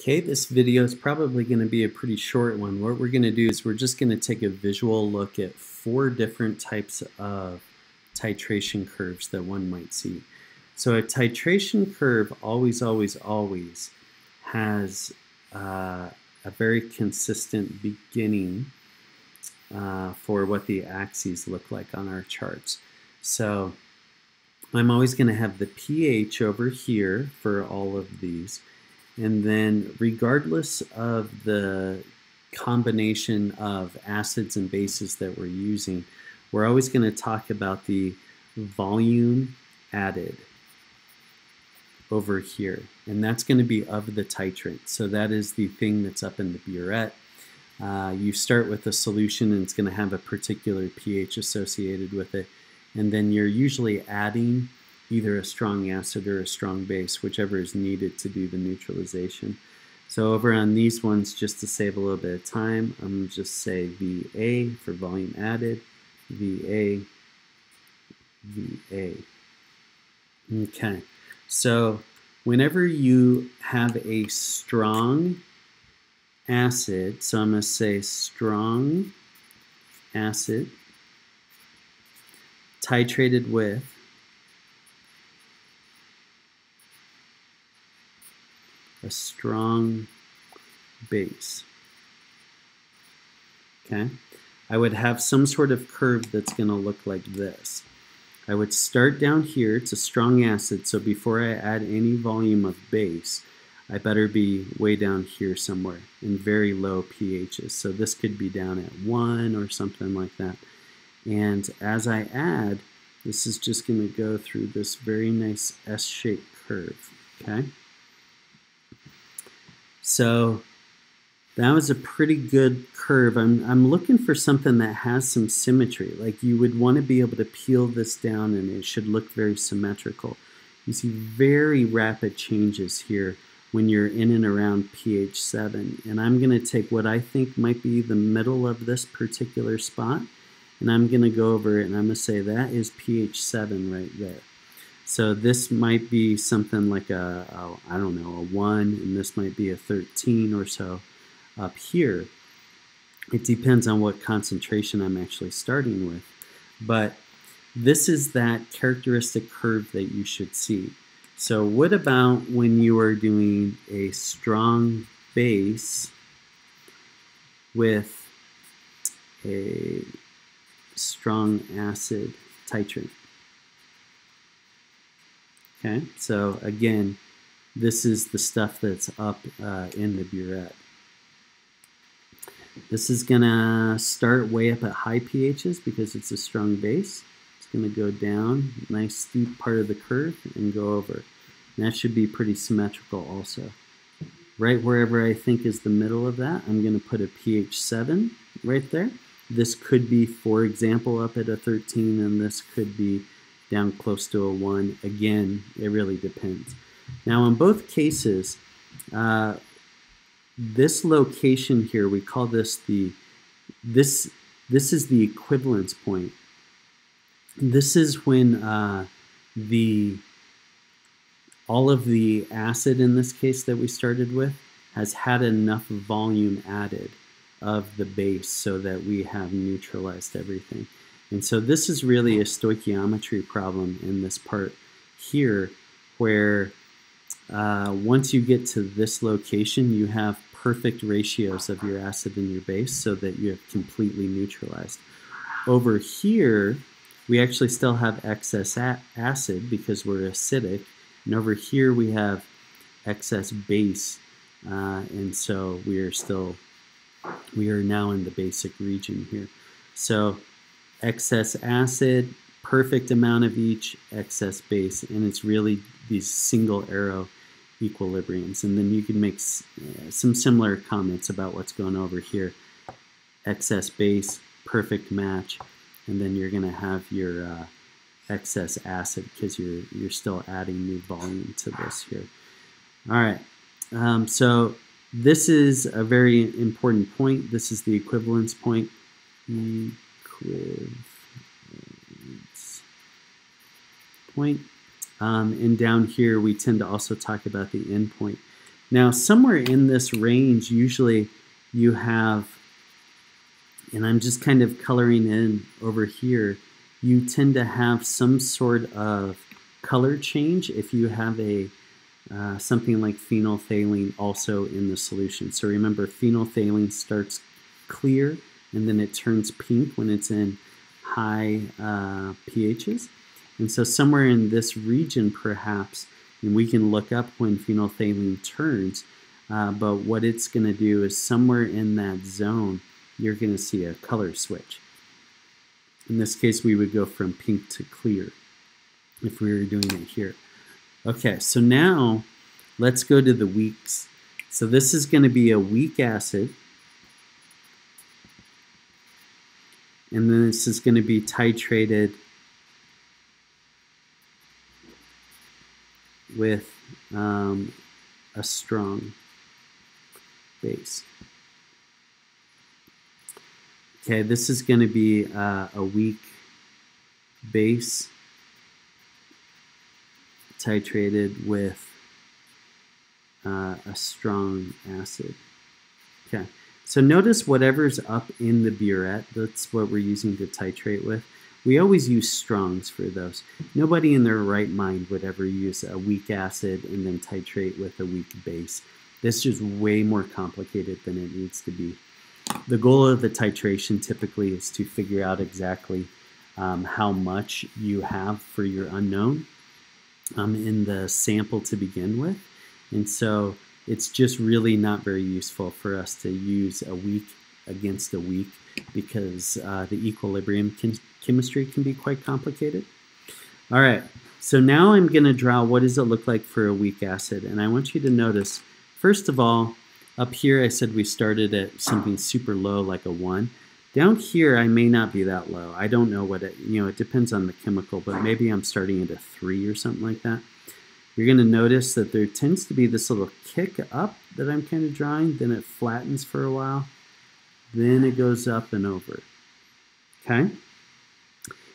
Okay, this video is probably going to be a pretty short one. What we're going to do is we're just going to take a visual look at four different types of titration curves that one might see. So a titration curve always, always, always has uh, a very consistent beginning uh, for what the axes look like on our charts. So I'm always going to have the pH over here for all of these. And then regardless of the combination of acids and bases that we're using, we're always going to talk about the volume added over here. And that's going to be of the titrant. So that is the thing that's up in the burette. Uh, you start with a solution and it's going to have a particular pH associated with it. And then you're usually adding either a strong acid or a strong base, whichever is needed to do the neutralization. So over on these ones, just to save a little bit of time, I'm going to just say VA for volume added, VA, VA. Okay, so whenever you have a strong acid, so I'm going to say strong acid titrated with a strong base. Okay, I would have some sort of curve that's going to look like this. I would start down here, it's a strong acid, so before I add any volume of base, I better be way down here somewhere in very low pHs. So this could be down at 1 or something like that. And as I add, this is just going to go through this very nice S-shaped curve. Okay. So that was a pretty good curve. I'm, I'm looking for something that has some symmetry. Like you would want to be able to peel this down and it should look very symmetrical. You see very rapid changes here when you're in and around pH 7. And I'm going to take what I think might be the middle of this particular spot and I'm going to go over it and I'm going to say that is pH 7 right there. So this might be something like a, a I don't know, a 1, and this might be a 13 or so up here. It depends on what concentration I'm actually starting with. But this is that characteristic curve that you should see. So what about when you are doing a strong base with a strong acid titrant? Okay, so again, this is the stuff that's up uh, in the burette. This is going to start way up at high pHs because it's a strong base. It's going to go down, nice steep part of the curve, and go over. And that should be pretty symmetrical also. Right wherever I think is the middle of that, I'm going to put a pH 7 right there. This could be, for example, up at a 13, and this could be down close to a 1. Again, it really depends. Now, in both cases, uh, this location here, we call this the, this, this is the equivalence point. This is when uh, the, all of the acid in this case that we started with has had enough volume added of the base so that we have neutralized everything. And so this is really a stoichiometry problem in this part here where uh, once you get to this location, you have perfect ratios of your acid and your base so that you have completely neutralized. Over here, we actually still have excess acid because we're acidic. And over here, we have excess base. Uh, and so we are still, we are now in the basic region here. So excess acid, perfect amount of each, excess base, and it's really these single arrow equilibriums. And then you can make uh, some similar comments about what's going over here. Excess base, perfect match, and then you're going to have your uh, excess acid because you're, you're still adding new volume to this here. All right, um, so this is a very important point. This is the equivalence point point. Um, and down here, we tend to also talk about the endpoint. Now, somewhere in this range, usually you have, and I'm just kind of coloring in over here, you tend to have some sort of color change if you have a uh, something like phenolphthalein also in the solution. So remember, phenolphthalein starts clear and then it turns pink when it's in high uh, pHs. And so somewhere in this region, perhaps, and we can look up when phenolphthalein turns, uh, but what it's going to do is somewhere in that zone, you're going to see a color switch. In this case, we would go from pink to clear if we were doing it here. Okay, so now let's go to the weeks. So this is going to be a weak acid. And then this is going to be titrated with um, a strong base. Okay, this is going to be uh, a weak base titrated with uh, a strong acid. Okay, so notice whatever's up in the burette, that's what we're using to titrate with. We always use strongs for those. Nobody in their right mind would ever use a weak acid and then titrate with a weak base. This is way more complicated than it needs to be. The goal of the titration typically is to figure out exactly um, how much you have for your unknown um, in the sample to begin with. And so it's just really not very useful for us to use a weak against a weak because uh, the equilibrium chemistry can be quite complicated. All right, so now I'm going to draw what does it look like for a weak acid. And I want you to notice, first of all, up here I said we started at something super low like a 1. Down here, I may not be that low. I don't know what it, you know, it depends on the chemical, but maybe I'm starting at a 3 or something like that. You're going to notice that there tends to be this little kick up that I'm kind of drawing, then it flattens for a while, then it goes up and over. Okay?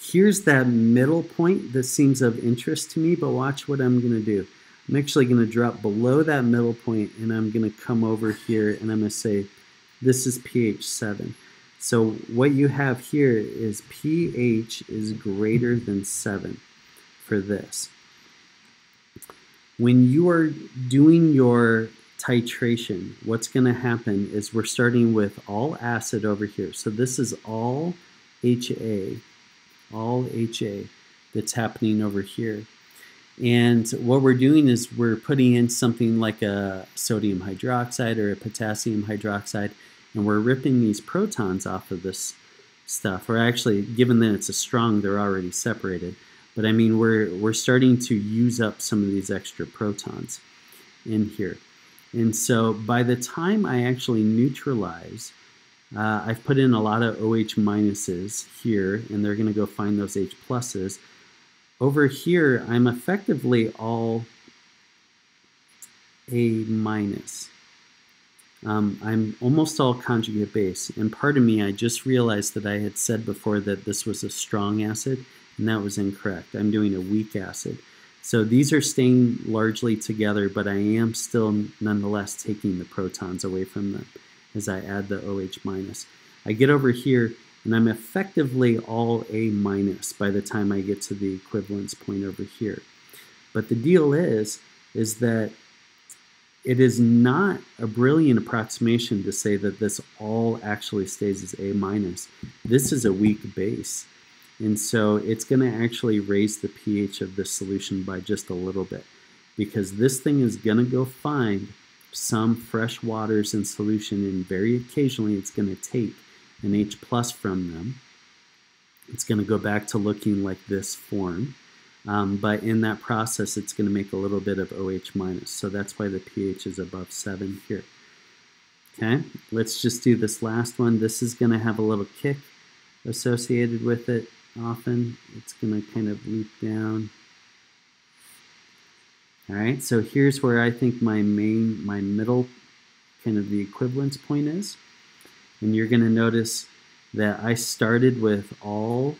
Here's that middle point that seems of interest to me, but watch what I'm going to do. I'm actually going to drop below that middle point and I'm going to come over here and I'm going to say this is pH 7. So what you have here is pH is greater than 7 for this. When you are doing your titration, what's going to happen is we're starting with all acid over here. So this is all HA, all HA that's happening over here. And what we're doing is we're putting in something like a sodium hydroxide or a potassium hydroxide and we're ripping these protons off of this stuff. Or actually, given that it's a strong, they're already separated. But I mean, we're, we're starting to use up some of these extra protons in here. And so by the time I actually neutralize, uh, I've put in a lot of OH minuses here, and they're going to go find those H pluses. Over here, I'm effectively all A minus. Um, I'm almost all conjugate base, and part of me, I just realized that I had said before that this was a strong acid, and that was incorrect. I'm doing a weak acid. So these are staying largely together, but I am still nonetheless taking the protons away from them as I add the OH minus. I get over here, and I'm effectively all A minus by the time I get to the equivalence point over here. But the deal is, is that it is not a brilliant approximation to say that this all actually stays as A minus. This is a weak base. And so it's going to actually raise the pH of this solution by just a little bit because this thing is going to go find some fresh waters in solution and very occasionally it's going to take an H plus from them. It's going to go back to looking like this form. Um, but in that process, it's going to make a little bit of OH minus. So that's why the pH is above 7 here. Okay, let's just do this last one. This is going to have a little kick associated with it often. It's going to kind of loop down. All right, so here's where I think my main, my middle, kind of the equivalence point is. And you're going to notice that I started with all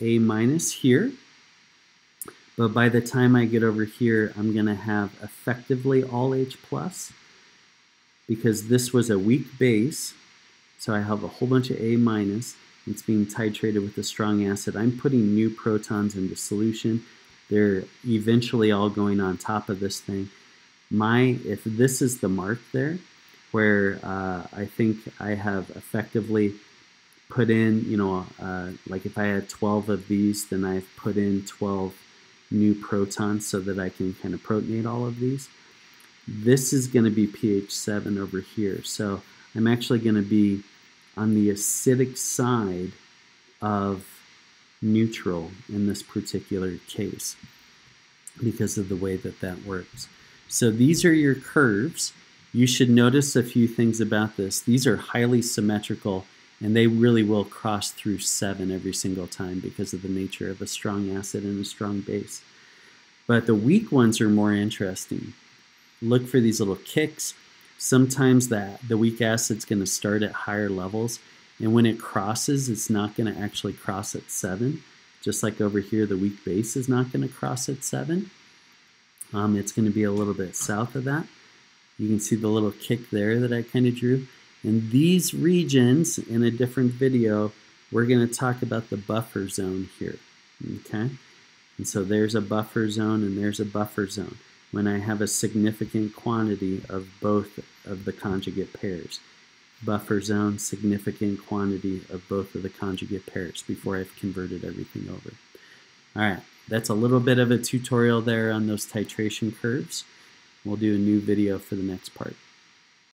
A minus here But by the time I get over here, I'm going to have effectively all H plus because this was a weak base. So I have a whole bunch of A minus. It's being titrated with a strong acid. I'm putting new protons into solution. They're eventually all going on top of this thing. My, if this is the mark there, where uh, I think I have effectively put in, you know, uh, like if I had 12 of these, then I've put in 12 new protons so that I can kind of protonate all of these. This is going to be pH 7 over here. So I'm actually going to be on the acidic side of neutral in this particular case because of the way that that works. So these are your curves. You should notice a few things about this. These are highly symmetrical and they really will cross through 7 every single time because of the nature of a strong acid and a strong base. But the weak ones are more interesting. Look for these little kicks. Sometimes that the weak acid's going to start at higher levels and when it crosses, it's not going to actually cross at 7. Just like over here, the weak base is not going to cross at 7. Um, it's going to be a little bit south of that. You can see the little kick there that I kind of drew. And these regions, in a different video, we're going to talk about the buffer zone here. Okay? And so there's a buffer zone and there's a buffer zone when I have a significant quantity of both of the conjugate pairs buffer zone significant quantity of both of the conjugate pairs before I've converted everything over. All right, that's a little bit of a tutorial there on those titration curves. We'll do a new video for the next part.